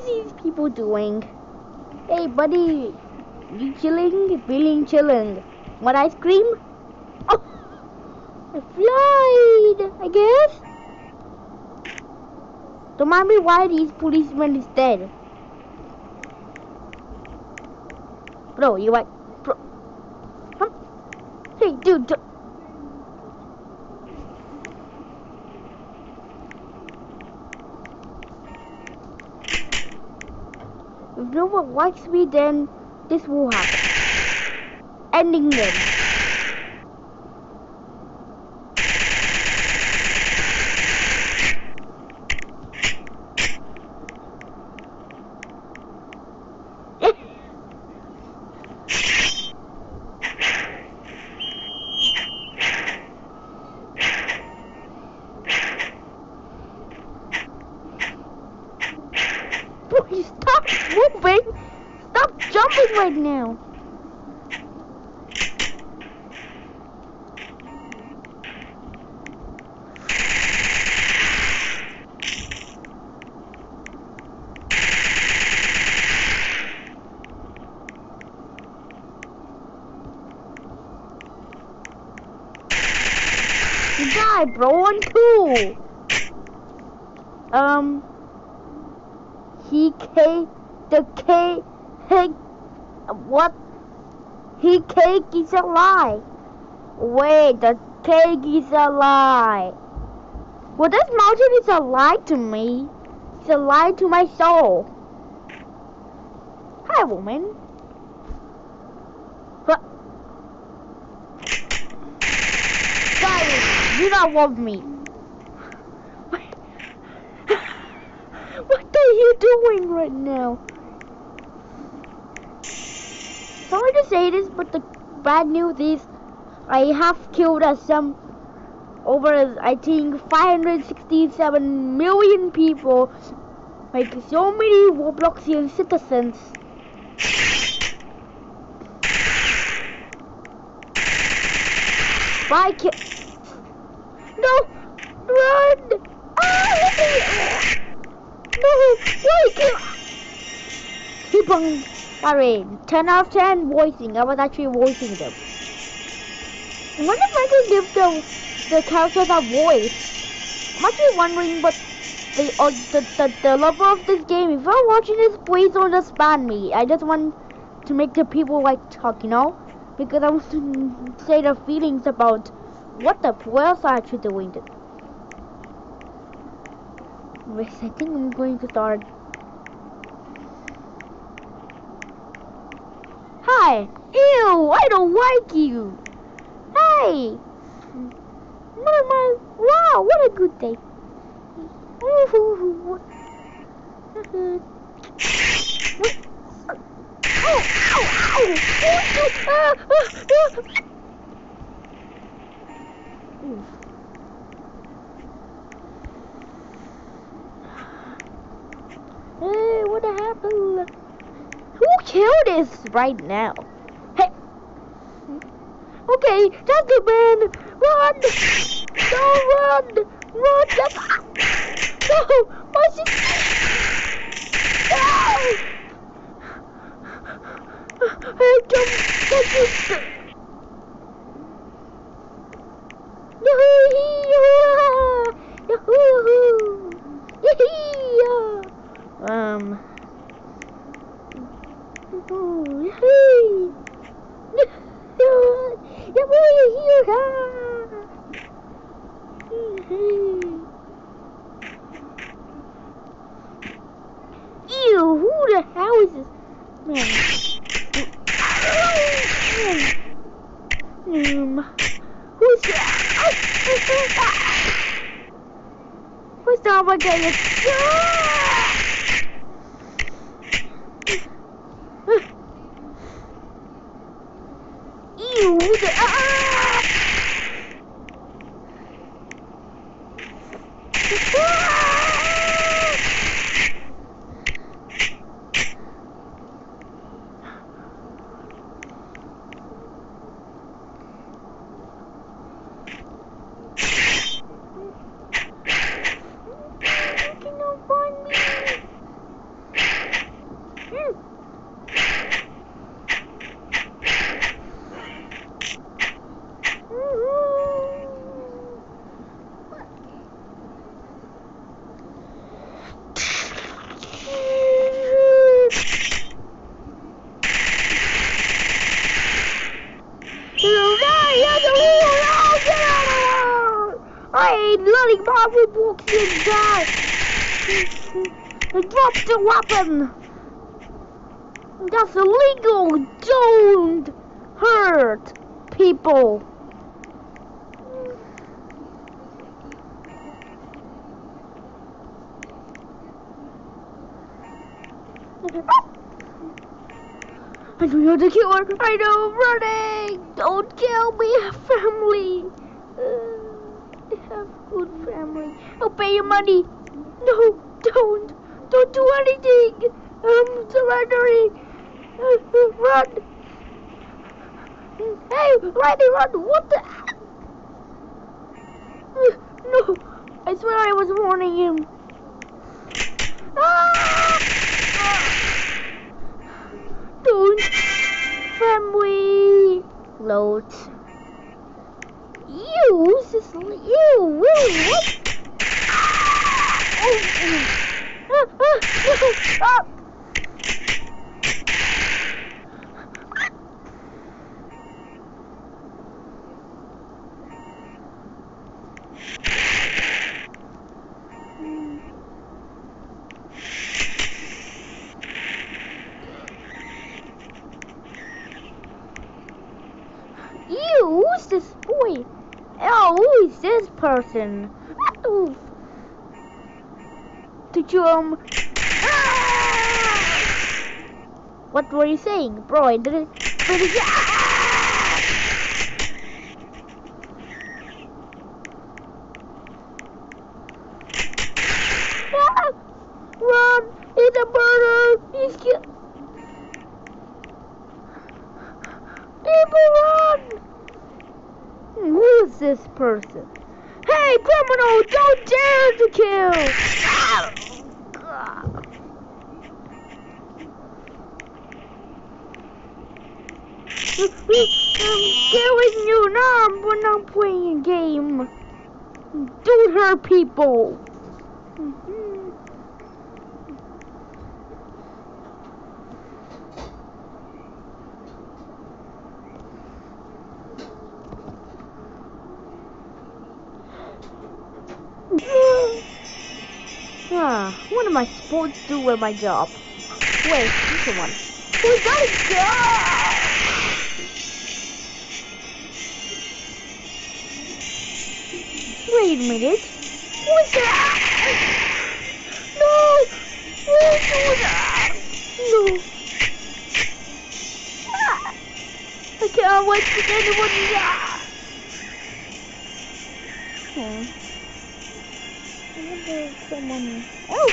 is these people doing? Hey, buddy, you chilling? Feeling chilling? Want ice cream? Oh, I flied, I guess. Don't mind me why these policemen is dead. Bro, you like, bro. Huh? Hey, dude. No one likes me, then this will happen. Ending them. Boy, stop moving! Stop jumping right now! Died, bro, on two! Um, he cake the cake cake what? He cake is a lie. Wait the cake is a lie. Well this mountain is a lie to me. It's a lie to my soul. Hi woman what don't love me What are you doing right now? Sorry to say this, but the bad news is I have killed uh, some over I think 567 million people, like so many Robloxian citizens. Bye, ki- Run! Ah! No, wait, kill. Keep on Karen, 10 out of 10 voicing. I was actually voicing them. I wonder if I can give the, the characters a voice. I'm actually wondering, but the, uh, the, the, lover of this game, if you're watching this, please don't just ban me. I just want to make the people like talk, you know? Because I want to say their feelings about what the, what else are actually doing. I think I'm going to start. Hi! Ew! I don't like you! Hey! Am I? Wow! What a good day! What? Oh, ow! Ow! Ow! Ah, ah, ah. Ooh. Hey, what happened? Killed this right now? Hey. Okay, the man. Run! Don't run! Run! No! What's it? No! Hey, jump! What's it? Yahoo! Yahoo! Yahoo! Um. Oh, hey! Yeah, boy, here! Ew, who the this? Man? Um, who's that? Who's the other guy? Ew, who the ah! Making no fun. killing my Robloxian guy. Drop the weapon. That's illegal. Don't hurt people. I know you're the killer. I know, running. Don't kill me, family. I have good family. I'll pay you money. No, don't. Don't do anything. I'm surrendering. Uh, run. Hey, Riley, run. What the? No. I swear I was warning him. Ah! Don't. Family. Load. You, Cicely. You, really? What? Ah! Oh, oh. Ah, ah, no. Ah. Ew, who's this boy? Oh, who is this person? Did you, um... Ah! What were you saying? Bro, I didn't... People run! Who is this person? Hey, criminal! Don't dare to kill! I'm killing you now when I'm playing a game. Don't hurt people. Ah, what am I supposed to do with my job? Wait, this is one. We gotta go! Wait a minute. What's that? No! Don't that! No! Ah! I can't wait to get anyone die! Hmm. If someone... Oh!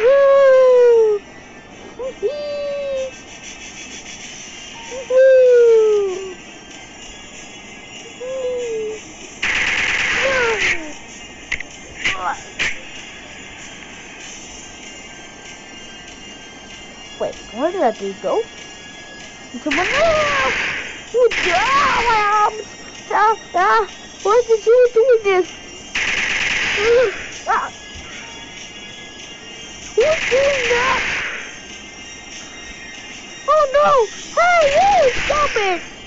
Woohoo! Whee! Wait, where did that dude go? Else! Oh, ah, my arms! Ah, ah, why did you do this? Ah. Who's doing that? Oh no! Hey, you! Stop it!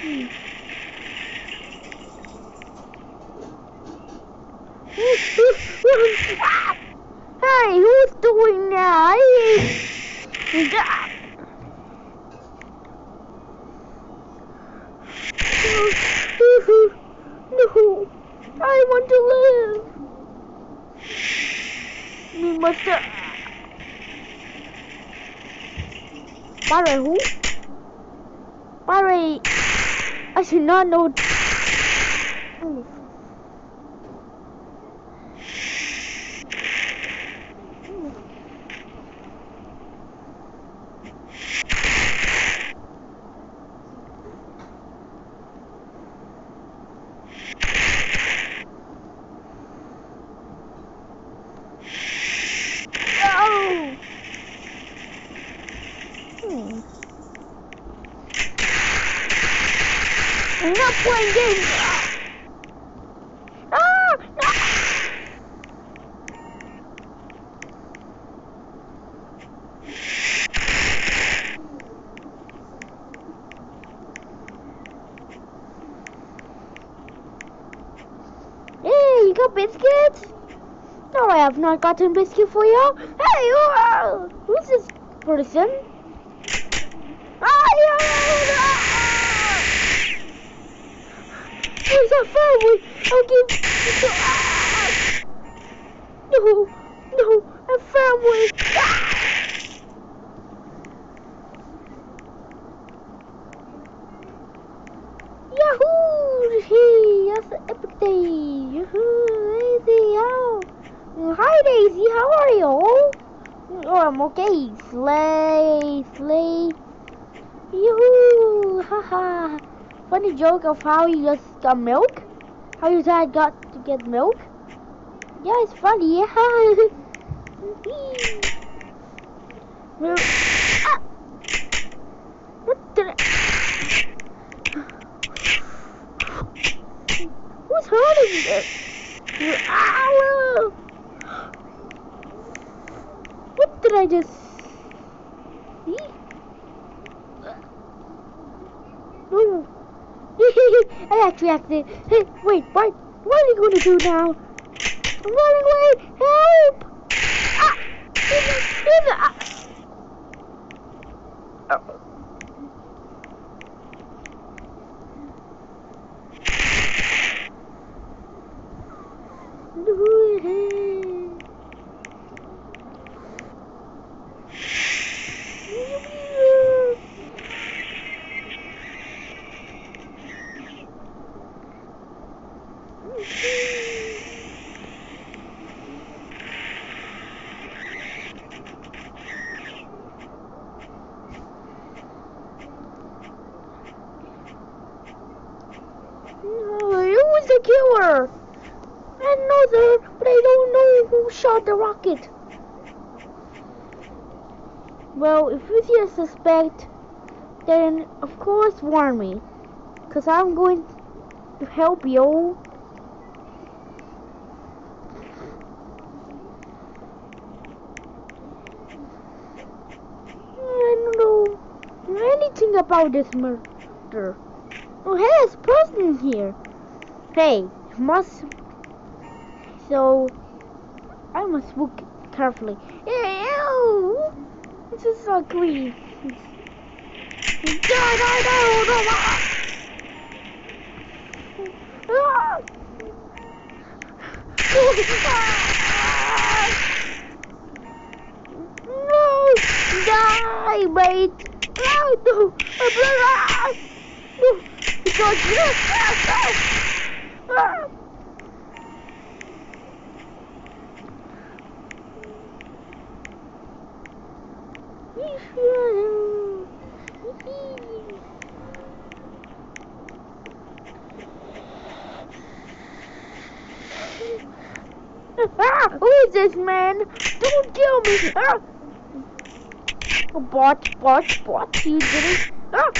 Hey, who's doing that? No, I want to live. We must. Uh... Barry, who? Barry, I should not know. Oh. I'm not playing games. Ah! No! Hey, you got biscuits? No, I have not gotten biscuit for you. Hey, uh, who's this person? Where's that family? I'll give you. Ah! No, no, a family. Ah! Yahoo! Hey, that's an epic day. Yahoo! Daisy, how? Hi, Daisy. How are you? Oh, I'm okay. Slay, slay. Yoo-hoo! Haha! Funny joke of how you just got milk? How your dad got to get milk? Yeah, it's funny, yeah. Ah! Who's hurting me? Ow! Did I just? No. I actually acted. Hey, wait, what? What are you going to do now? I'm running away! Help! Ah! In the, in the, ah. Oh. Who was the killer? Another, but I don't know who shot the rocket. Well, if you see a suspect, then of course warn me. Because I'm going to help you. I don't know anything about this murder. Oh, hey, a person here. Hey, must. So, I must look carefully. Ew! This is ugly. No, ah! No! Die, mate! No, no! Ah! No! Because ah! Ah, who is this man? Don't kill me! Ah! Bot, bot, bot, you did it. Ah!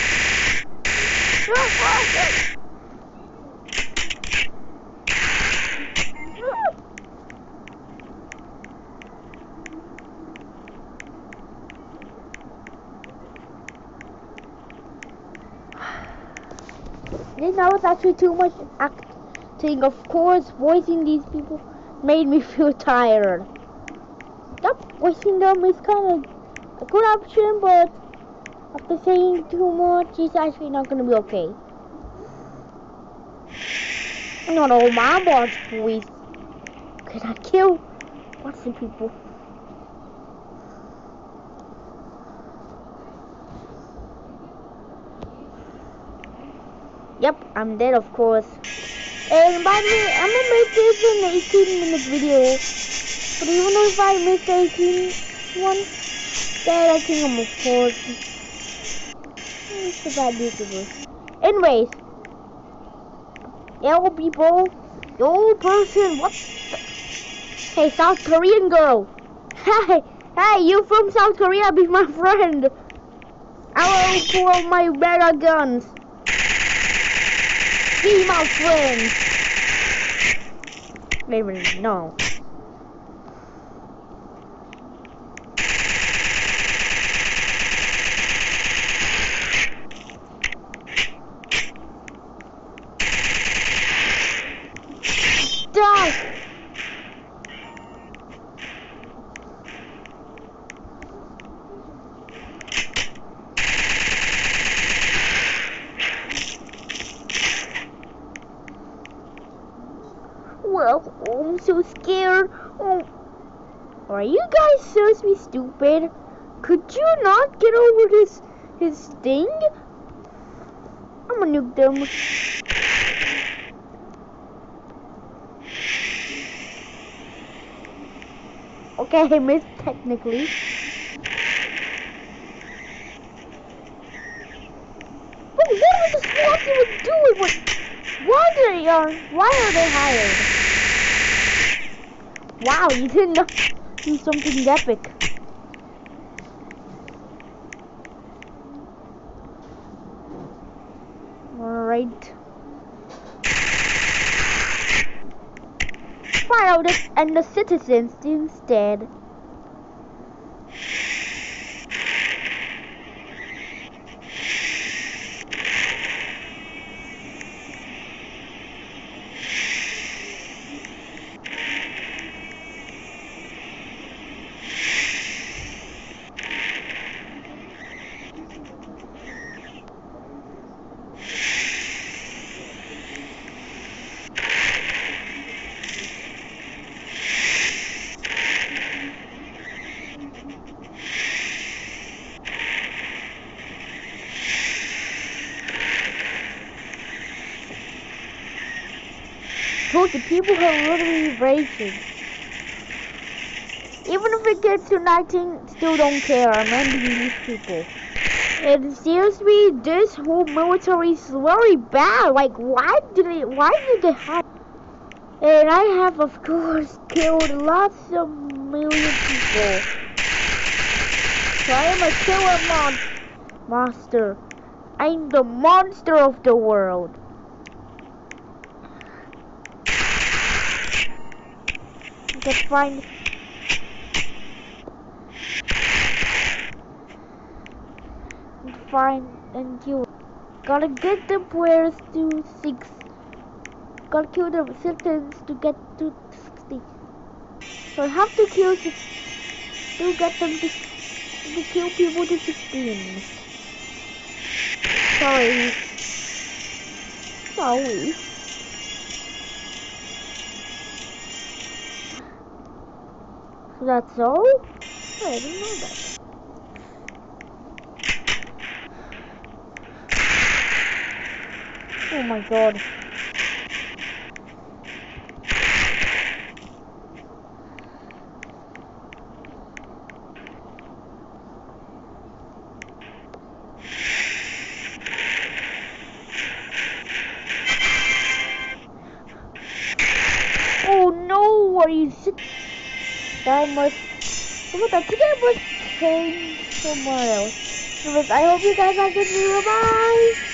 Ah. Then that was actually too much acting. Of course, voicing these people made me feel tired. Yep, voicing them is kind of a good option, but after saying too much, it's actually not gonna be okay. Not all my boss boys. Could I kill watching people? Yep, I'm dead of course. And by the way, I'm gonna make this an 18 minute video. But even if I miss the 18 one, then I think I'm of course. It's a bad YouTuber. Anyways. Yo people. Yo person, what the? Hey South Korean girl. Hey, hey, you from South Korea be my friend. I will pull my mega guns. see my friends. Maybe no. Die! Well, I'm so scared. Oh, are you guys seriously stupid? Could you not get over his his thing? I'm gonna nuke them. Okay, I missed technically. But what are the SWAT even doing? What? Why are they are? Why are they hired? Wow, you didn't know- do something epic. Alright. Fire just end the citizens instead. Told you, people are literally raging. Even if it gets to 19, still don't care. I'm ending these people. And seriously, this whole military is very bad. Like, why did they, why did they have... And I have, of course, killed lots of million people. So I am a killer mon monster. I'm the monster of the world. Let's find. Find and kill. Gotta get the players to six. Gotta kill the citizens to get to sixty. So I have to kill six to get them to, to kill people to sixteen. Sorry. Sorry. That's all? I didn't know that. Oh my god. Else. Anyways, I hope you guys have like this video. Bye.